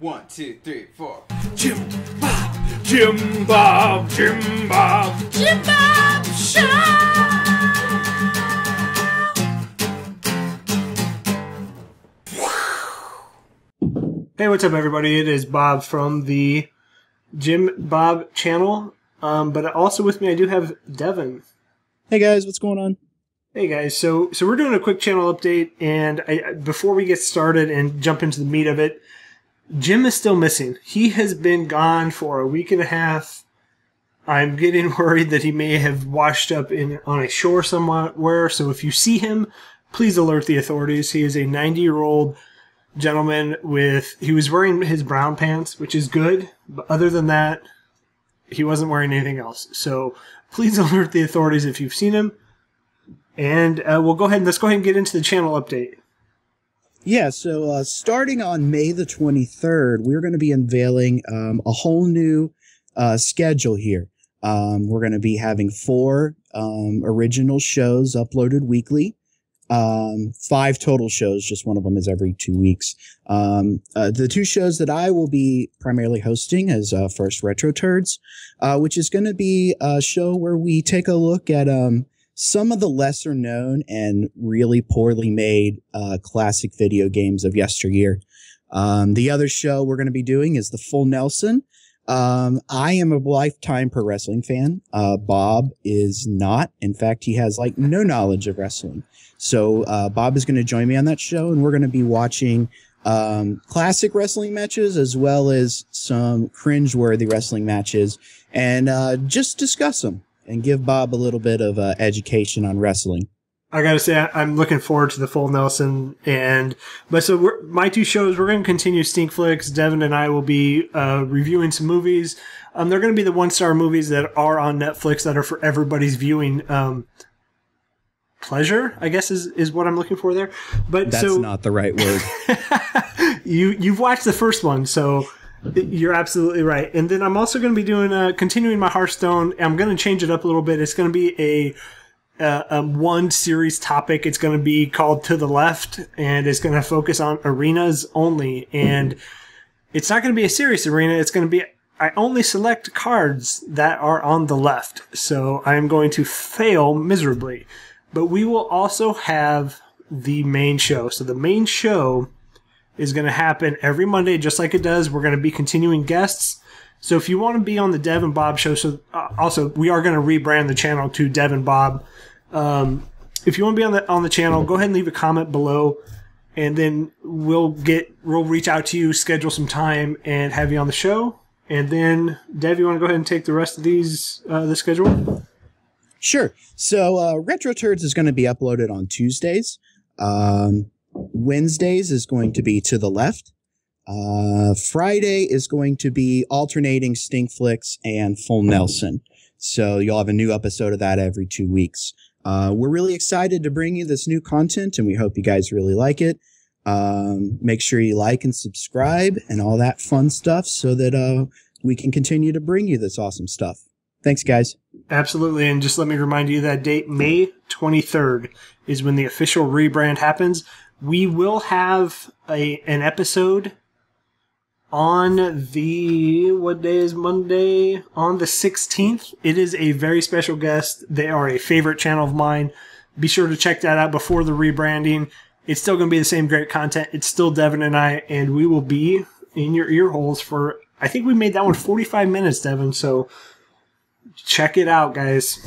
One, two, three, four. Jim Bob, Jim Bob, Jim Bob. Jim Bob Show. Hey, what's up, everybody? It is Bob from the Jim Bob channel. Um, but also with me, I do have Devin. Hey guys, what's going on? Hey guys, so so we're doing a quick channel update, and I, before we get started and jump into the meat of it, Jim is still missing. He has been gone for a week and a half. I'm getting worried that he may have washed up in on a shore somewhere. So if you see him, please alert the authorities. He is a 90 year old gentleman with he was wearing his brown pants, which is good, but other than that, he wasn't wearing anything else. So please alert the authorities if you've seen him. And uh, we'll go ahead and let's go ahead and get into the channel update. Yeah, so uh, starting on May the 23rd, we're going to be unveiling um, a whole new uh, schedule here. Um, we're going to be having four um, original shows uploaded weekly. Um, five total shows, just one of them is every two weeks. Um, uh, the two shows that I will be primarily hosting is uh, first Retro Turds, uh, which is going to be a show where we take a look at um, some of the lesser known and really poorly made uh, classic video games of yesteryear. Um, the other show we're going to be doing is the Full Nelson. Um, I am a lifetime pro wrestling fan. Uh, Bob is not. In fact, he has like no knowledge of wrestling. So uh, Bob is going to join me on that show, and we're going to be watching um, classic wrestling matches as well as some cringe-worthy wrestling matches, and uh, just discuss them and give Bob a little bit of uh, education on wrestling. I gotta say, I'm looking forward to the full Nelson. And but so we're, my two shows, we're going to continue Stinkflix. Devin and I will be uh, reviewing some movies. Um, they're going to be the one star movies that are on Netflix that are for everybody's viewing um, pleasure. I guess is is what I'm looking for there. But That's so not the right word. you you've watched the first one, so you're absolutely right. And then I'm also going to be doing uh, continuing my Hearthstone. I'm going to change it up a little bit. It's going to be a one series topic. It's going to be called To the Left, and it's going to focus on arenas only. And it's not going to be a serious arena. It's going to be I only select cards that are on the left. So I am going to fail miserably. But we will also have the main show. So the main show is going to happen every Monday, just like it does. We're going to be continuing guests. So if you want to be on the Dev and Bob show, so uh, also we are going to rebrand the channel to Dev and Bob. Um, if you want to be on the on the channel, go ahead and leave a comment below, and then we'll get we'll reach out to you, schedule some time, and have you on the show. And then Dev, you want to go ahead and take the rest of these uh, the schedule? Sure. So uh, Retro Turds is going to be uploaded on Tuesdays. Um, Wednesdays is going to be to the left. Uh, Friday is going to be alternating Stinkflix and Full Nelson. So you'll have a new episode of that every two weeks. Uh, we're really excited to bring you this new content and we hope you guys really like it. Um, make sure you like and subscribe and all that fun stuff so that, uh, we can continue to bring you this awesome stuff. Thanks, guys. Absolutely. And just let me remind you that date, May 23rd, is when the official rebrand happens. We will have a an episode on the what day is Monday? On the 16th. It is a very special guest. They are a favorite channel of mine. Be sure to check that out before the rebranding. It's still going to be the same great content. It's still Devin and I, and we will be in your ear holes for. I think we made that one 45 minutes, Devin. So check it out, guys.